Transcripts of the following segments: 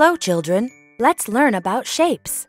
Hello, children. Let's learn about shapes.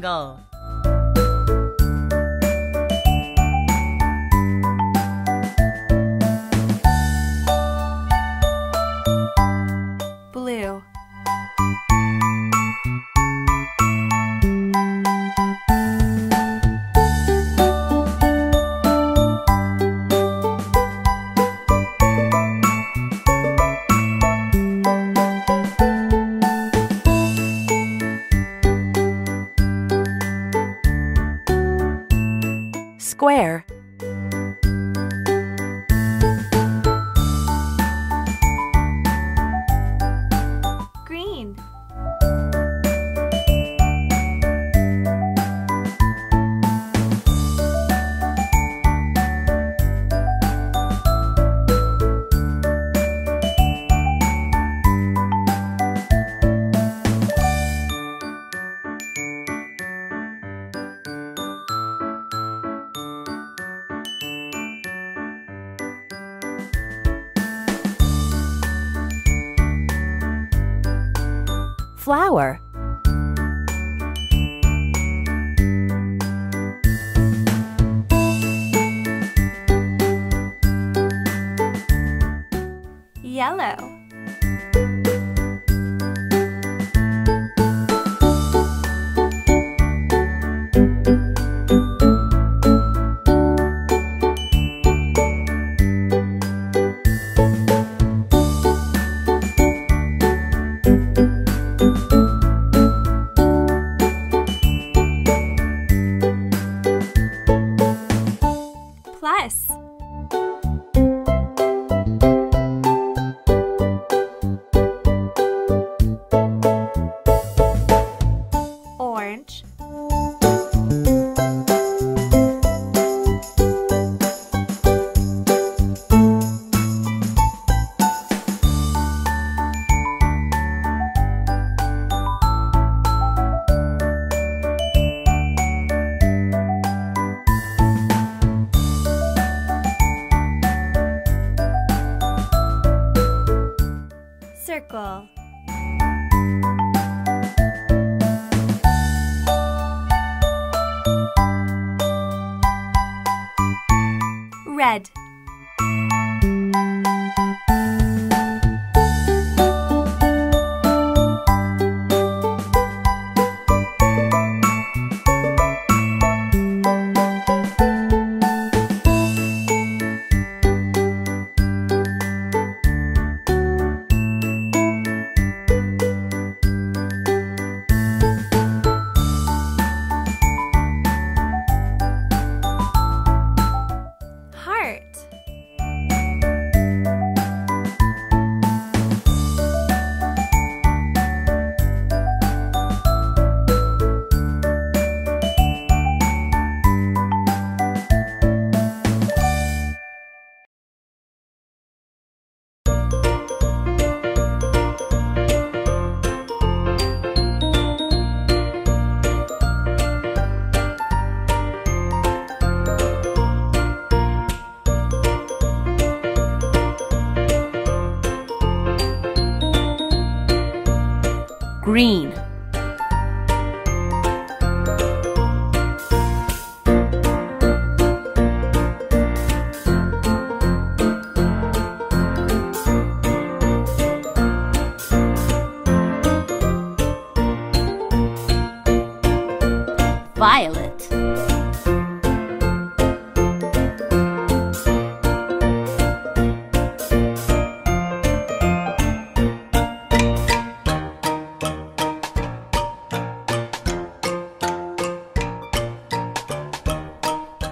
が。Flower.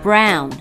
Brown,